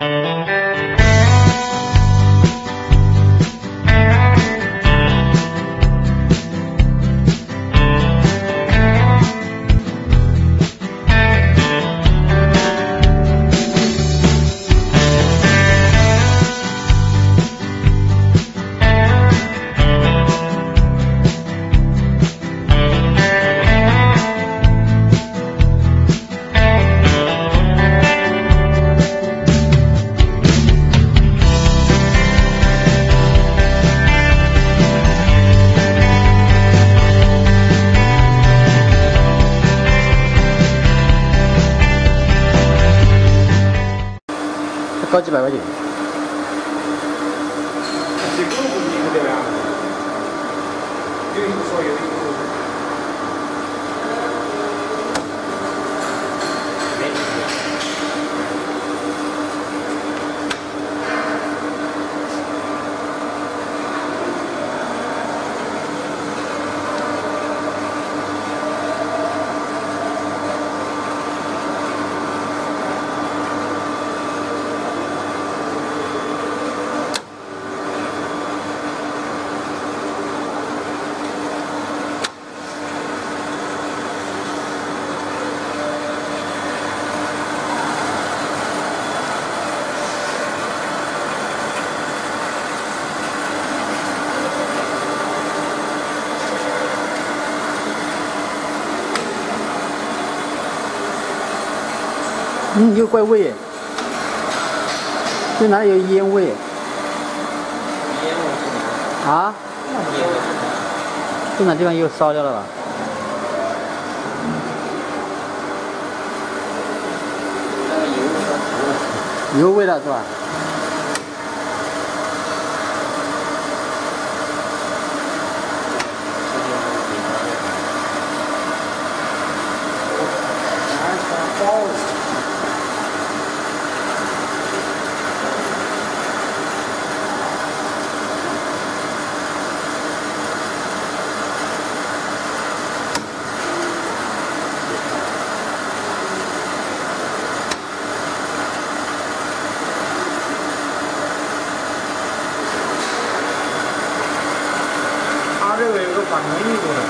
Música 几百块钱。这个不离的呀，有一个说有一个。嗯，有怪味，这哪里有烟味？啊？这哪地方又烧掉了吧？油味了是吧？他这个有个反应过的。